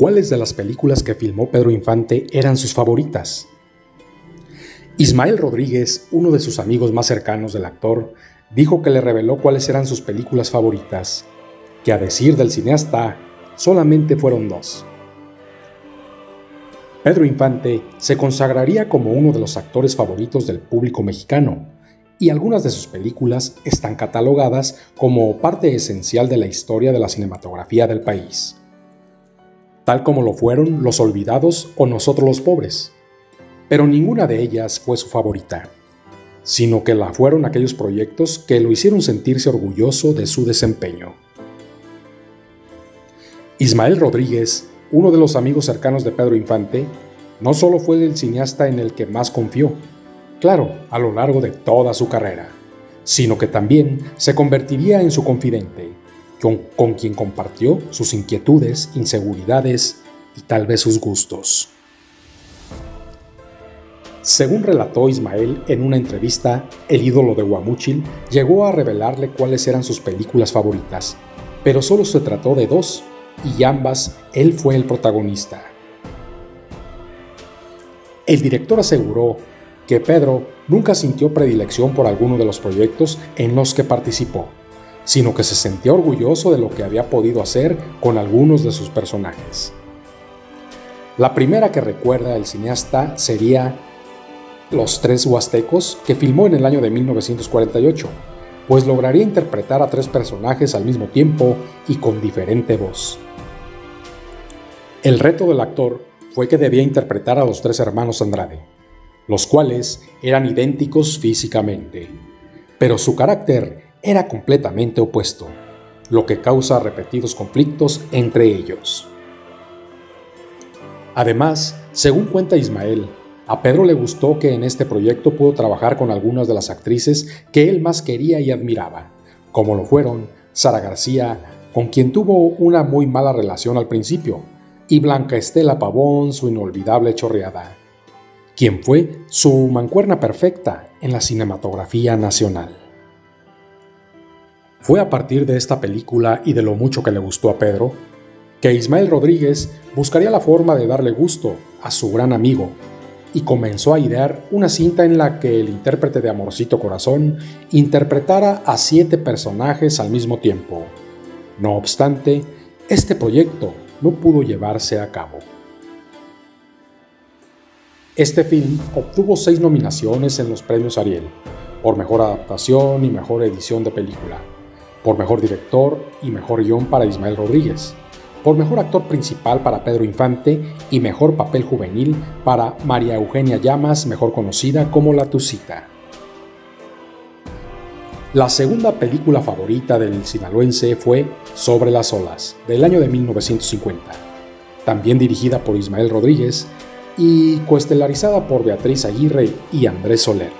¿Cuáles de las películas que filmó Pedro Infante eran sus favoritas? Ismael Rodríguez, uno de sus amigos más cercanos del actor, dijo que le reveló cuáles eran sus películas favoritas, que a decir del cineasta, solamente fueron dos. Pedro Infante se consagraría como uno de los actores favoritos del público mexicano, y algunas de sus películas están catalogadas como parte esencial de la historia de la cinematografía del país tal como lo fueron Los Olvidados o Nosotros los Pobres. Pero ninguna de ellas fue su favorita, sino que la fueron aquellos proyectos que lo hicieron sentirse orgulloso de su desempeño. Ismael Rodríguez, uno de los amigos cercanos de Pedro Infante, no solo fue el cineasta en el que más confió, claro, a lo largo de toda su carrera, sino que también se convertiría en su confidente, con, quien compartió sus inquietudes, inseguridades y tal vez sus gustos. Según relató Ismael en una entrevista, el ídolo de Guamúchil llegó a revelarle cuáles eran sus películas favoritas, pero solo se trató de dos, y ambas él fue el protagonista. El director aseguró que Pedro nunca sintió predilección por alguno de los proyectos en los que participó sino que se sentía orgulloso de lo que había podido hacer con algunos de sus personajes. La primera que recuerda el cineasta sería Los Tres Huastecos, que filmó en el año de 1948, pues lograría interpretar a tres personajes al mismo tiempo y con diferente voz. El reto del actor fue que debía interpretar a los tres hermanos Andrade, los cuales eran idénticos físicamente, pero su carácter era completamente opuesto, lo que causa repetidos conflictos entre ellos. Además, según cuenta Ismael, a Pedro le gustó que en este proyecto pudo trabajar con algunas de las actrices que él más quería y admiraba, como lo fueron Sara García, con quien tuvo una muy mala relación al principio, y Blanca Estela Pavón, su inolvidable chorreada, quien fue su mancuerna perfecta en la cinematografía nacional. Fue a partir de esta película y de lo mucho que le gustó a Pedro, que Ismael Rodríguez buscaría la forma de darle gusto a su gran amigo y comenzó a idear una cinta en la que el intérprete de Amorcito Corazón interpretara a siete personajes al mismo tiempo. No obstante, este proyecto no pudo llevarse a cabo. Este film obtuvo seis nominaciones en los premios Ariel, por mejor adaptación y mejor edición de película por mejor director y mejor guion para Ismael Rodríguez, por mejor actor principal para Pedro Infante y mejor papel juvenil para María Eugenia Llamas, mejor conocida como La Tucita. La segunda película favorita del sinaloense fue Sobre las olas, del año de 1950, también dirigida por Ismael Rodríguez y coestelarizada por Beatriz Aguirre y Andrés Soler.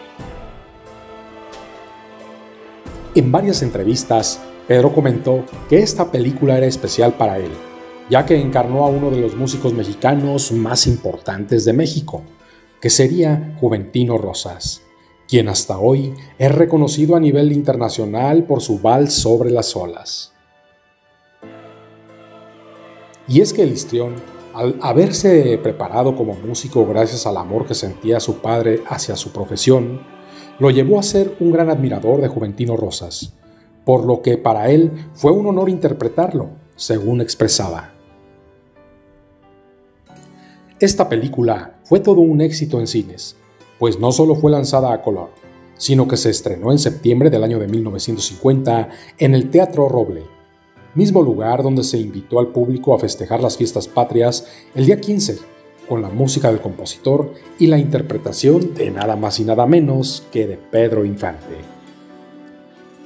En varias entrevistas, Pedro comentó que esta película era especial para él, ya que encarnó a uno de los músicos mexicanos más importantes de México, que sería Juventino Rosas, quien hasta hoy es reconocido a nivel internacional por su vals sobre las olas. Y es que el histrión, al haberse preparado como músico gracias al amor que sentía su padre hacia su profesión, lo llevó a ser un gran admirador de Juventino Rosas, por lo que para él fue un honor interpretarlo, según expresaba. Esta película fue todo un éxito en cines, pues no solo fue lanzada a color, sino que se estrenó en septiembre del año de 1950 en el Teatro Roble, mismo lugar donde se invitó al público a festejar las fiestas patrias el día 15 con la música del compositor y la interpretación de nada más y nada menos que de Pedro Infante.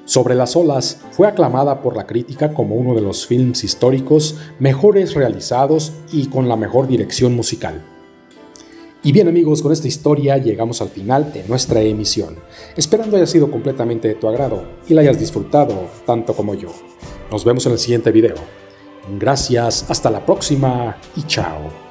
Sobre las olas fue aclamada por la crítica como uno de los films históricos mejores realizados y con la mejor dirección musical. Y bien amigos, con esta historia llegamos al final de nuestra emisión, esperando haya sido completamente de tu agrado y la hayas disfrutado tanto como yo. Nos vemos en el siguiente video. Gracias, hasta la próxima y chao.